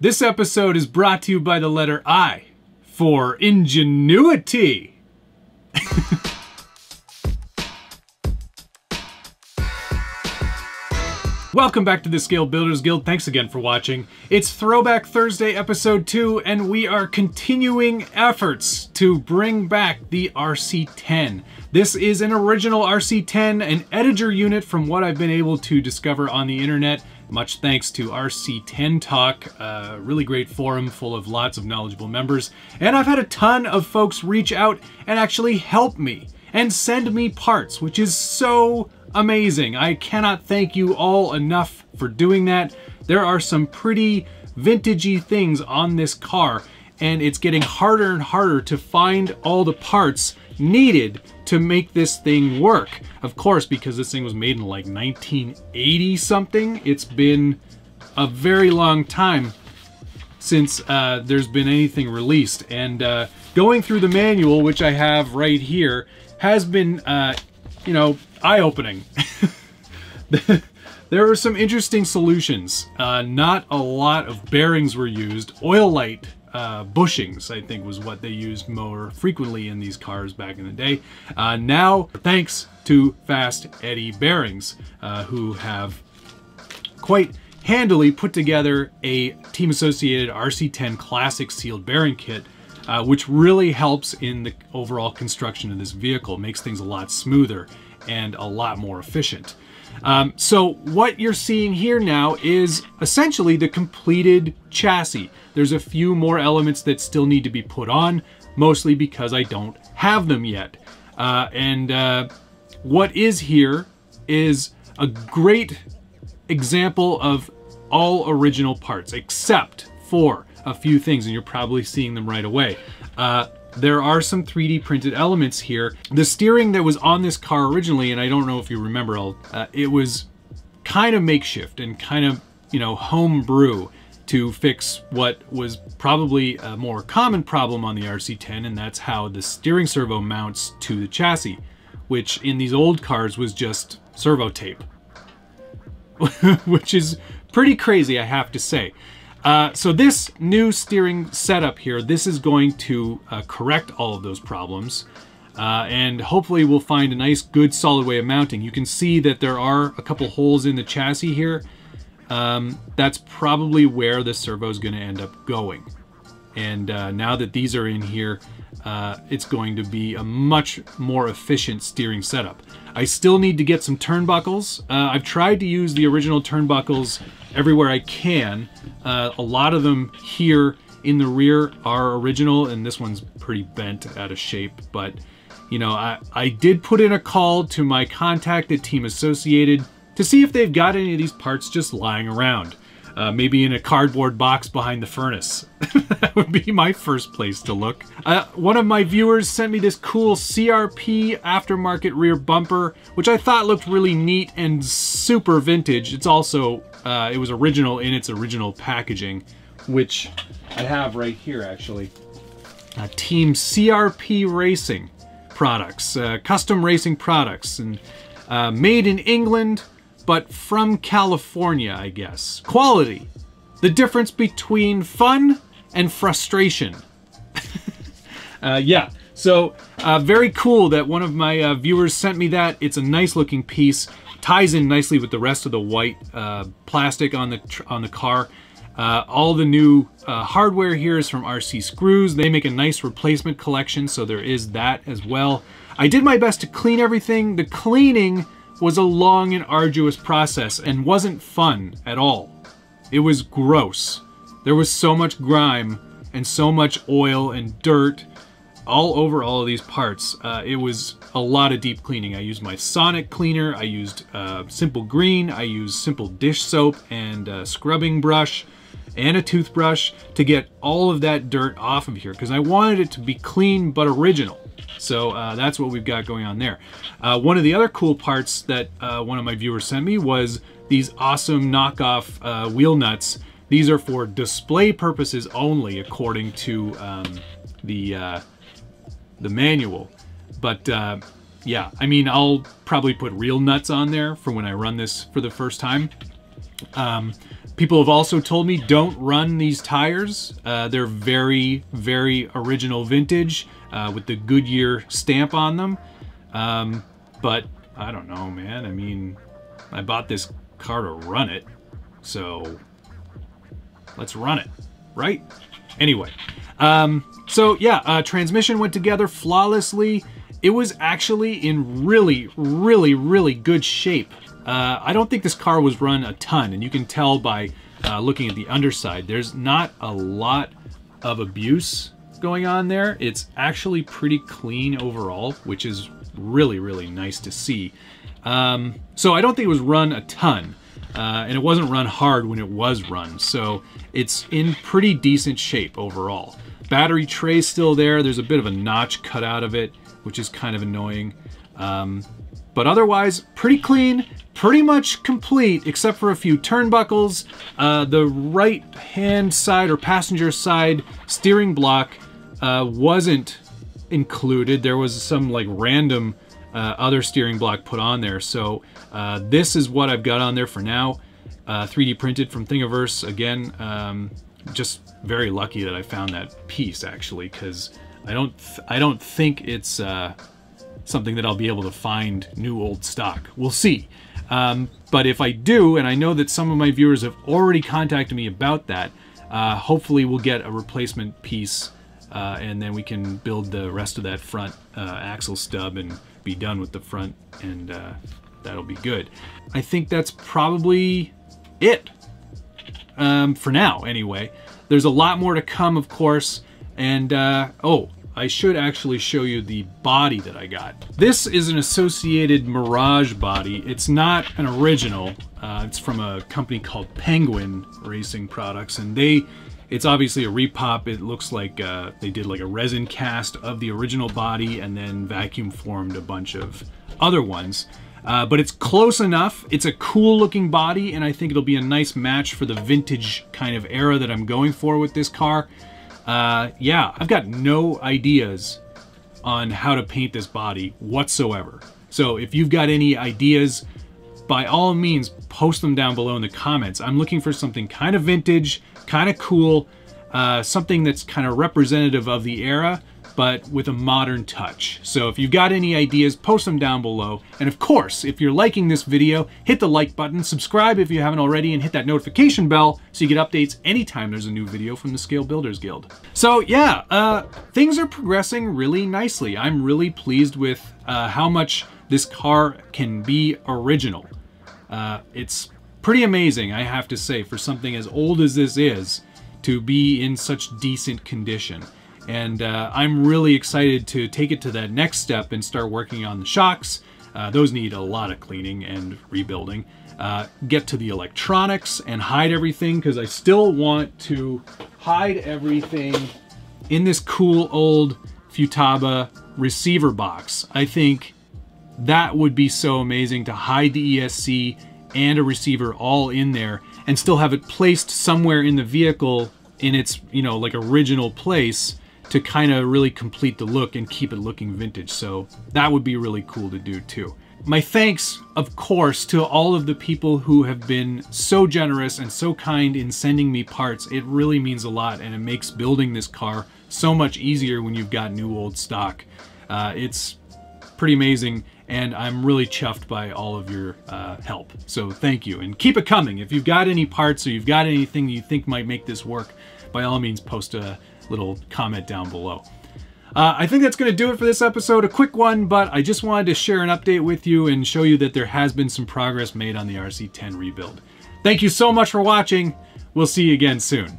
This episode is brought to you by the letter I for ingenuity. Welcome back to the Scale Builders Guild. Thanks again for watching. It's Throwback Thursday episode 2 and we are continuing efforts to bring back the RC10. This is an original RC10, an Edinger unit from what I've been able to discover on the internet. Much thanks to RC10 Talk, a really great forum full of lots of knowledgeable members. And I've had a ton of folks reach out and actually help me and send me parts, which is so amazing. I cannot thank you all enough for doing that. There are some pretty vintagey things on this car and it's getting harder and harder to find all the parts needed to make this thing work. Of course, because this thing was made in like 1980 something, it's been a very long time since uh, there's been anything released. And uh, going through the manual, which I have right here, has been, uh, you know, eye-opening. there were some interesting solutions. Uh, not a lot of bearings were used. Oilite uh, bushings, I think was what they used more frequently in these cars back in the day. Uh, now, thanks to Fast Eddie Bearings, uh, who have quite handily put together a Team Associated RC10 Classic sealed bearing kit uh, which really helps in the overall construction of this vehicle, makes things a lot smoother and a lot more efficient. Um, so what you're seeing here now is essentially the completed chassis. There's a few more elements that still need to be put on, mostly because I don't have them yet. Uh, and uh, what is here is a great example of all original parts, except for a few things, and you're probably seeing them right away. Uh, there are some 3D printed elements here. The steering that was on this car originally, and I don't know if you remember, uh, it was kind of makeshift and kind of, you know, homebrew to fix what was probably a more common problem on the RC10, and that's how the steering servo mounts to the chassis, which in these old cars was just servo tape, which is pretty crazy, I have to say. Uh, so this new steering setup here, this is going to uh, correct all of those problems. Uh, and hopefully we'll find a nice, good, solid way of mounting. You can see that there are a couple holes in the chassis here. Um, that's probably where the servo is going to end up going. And uh, now that these are in here, uh, it's going to be a much more efficient steering setup. I still need to get some turnbuckles. Uh, I've tried to use the original turnbuckles everywhere I can. Uh, a lot of them here in the rear are original, and this one's pretty bent out of shape, but you know, I, I did put in a call to my contact at Team Associated to see if they've got any of these parts just lying around. Uh, maybe in a cardboard box behind the furnace. that would be my first place to look. Uh, one of my viewers sent me this cool CRP aftermarket rear bumper, which I thought looked really neat and super vintage. It's also, uh, it was original in its original packaging, which I have right here actually. Uh, Team CRP Racing products, uh, custom racing products, and uh, made in England, but from California, I guess. Quality. The difference between fun and frustration. uh, yeah, so uh, very cool that one of my uh, viewers sent me that. It's a nice looking piece. Ties in nicely with the rest of the white uh, plastic on the on the car. Uh, all the new uh, hardware here is from RC Screws. They make a nice replacement collection, so there is that as well. I did my best to clean everything. The cleaning was a long and arduous process and wasn't fun at all. It was gross. There was so much grime and so much oil and dirt all over all of these parts. Uh, it was a lot of deep cleaning. I used my Sonic cleaner, I used uh, Simple Green, I used Simple Dish Soap and a scrubbing brush and a toothbrush to get all of that dirt off of here because I wanted it to be clean but original. So uh, that's what we've got going on there. Uh, one of the other cool parts that uh, one of my viewers sent me was these awesome knockoff uh, wheel nuts. These are for display purposes only, according to um, the uh, the manual. But uh, yeah, I mean, I'll probably put real nuts on there for when I run this for the first time. Um, People have also told me don't run these tires. Uh, they're very, very original vintage uh, with the Goodyear stamp on them. Um, but I don't know, man. I mean, I bought this car to run it, so let's run it, right? Anyway, um, so yeah, uh, transmission went together flawlessly. It was actually in really, really, really good shape. Uh, I don't think this car was run a ton, and you can tell by uh, looking at the underside. There's not a lot of abuse going on there. It's actually pretty clean overall, which is really, really nice to see. Um, so I don't think it was run a ton, uh, and it wasn't run hard when it was run. So it's in pretty decent shape overall. Battery tray still there. There's a bit of a notch cut out of it, which is kind of annoying. Um, but otherwise, pretty clean, pretty much complete, except for a few turnbuckles. Uh, the right hand side or passenger side steering block uh, wasn't included. There was some like random uh, other steering block put on there. So uh, this is what I've got on there for now. 3D uh, printed from Thingiverse. Again, um, just very lucky that I found that piece actually, because I don't I don't think it's uh, something that I'll be able to find new old stock. We'll see. Um, but if I do, and I know that some of my viewers have already contacted me about that, uh, hopefully we'll get a replacement piece uh, and then we can build the rest of that front uh, axle stub and be done with the front and uh, that'll be good. I think that's probably it um, for now anyway. There's a lot more to come of course and uh, oh I should actually show you the body that I got. This is an associated Mirage body. It's not an original. Uh, it's from a company called Penguin Racing Products, and they, it's obviously a repop. It looks like uh, they did like a resin cast of the original body and then vacuum formed a bunch of other ones. Uh, but it's close enough. It's a cool looking body, and I think it'll be a nice match for the vintage kind of era that I'm going for with this car. Uh, yeah, I've got no ideas on how to paint this body whatsoever. So if you've got any ideas, by all means, post them down below in the comments. I'm looking for something kind of vintage, kind of cool, uh, something that's kind of representative of the era, but with a modern touch. So if you've got any ideas, post them down below. And of course, if you're liking this video, hit the like button, subscribe if you haven't already, and hit that notification bell so you get updates anytime there's a new video from the Scale Builders Guild. So yeah, uh, things are progressing really nicely. I'm really pleased with uh, how much this car can be original. Uh, it's pretty amazing, I have to say, for something as old as this is, to be in such decent condition. And uh, I'm really excited to take it to that next step and start working on the shocks. Uh, those need a lot of cleaning and rebuilding. Uh, get to the electronics and hide everything because I still want to hide everything in this cool old Futaba receiver box. I think that would be so amazing to hide the ESC and a receiver all in there and still have it placed somewhere in the vehicle in its, you know, like original place to kind of really complete the look and keep it looking vintage. So that would be really cool to do too. My thanks, of course, to all of the people who have been so generous and so kind in sending me parts. It really means a lot and it makes building this car so much easier when you've got new old stock. Uh, it's pretty amazing and I'm really chuffed by all of your uh, help. So thank you and keep it coming. If you've got any parts or you've got anything you think might make this work, by all means post a little comment down below. Uh, I think that's going to do it for this episode. A quick one, but I just wanted to share an update with you and show you that there has been some progress made on the RC10 rebuild. Thank you so much for watching. We'll see you again soon.